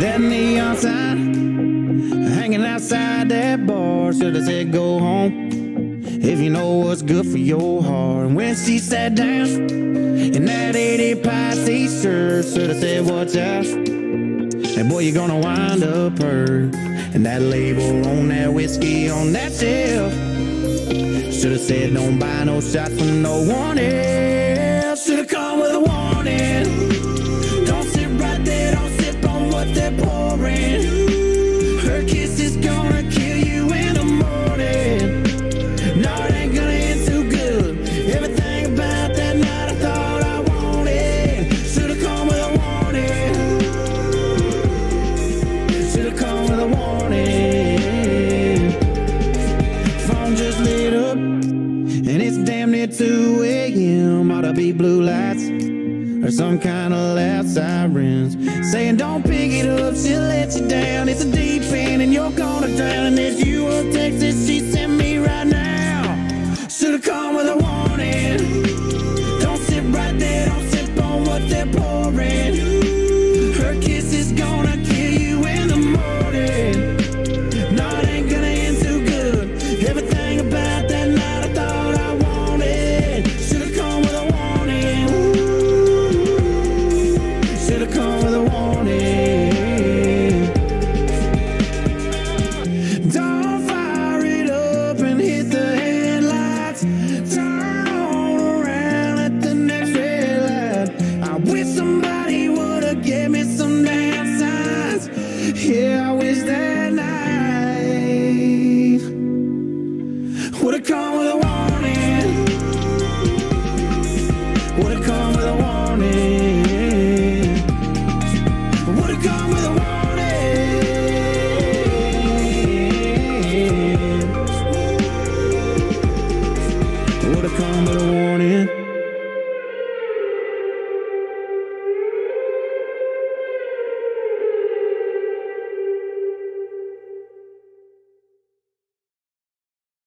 That neon sign hanging outside that bar should have said go home. If you know what's good for your heart. And when she sat down in that AC/DC t-shirt, should have said watch out. And boy, you're gonna wind up hurt. And that label on that whiskey on that shelf should have said don't buy no shots from no one else. Some kind of loud sirens. Saying don't pick it up, she'll let you down. It's a deep end, and you're gonna drown. And there's you a text that she sent me right now. Should've come with a warning. Don't sit right there, don't sip on what they're pouring. Yeah, I wish that night would've come with a warning. Would've come with a warning. Would've come with a warning. Would've come with a warning.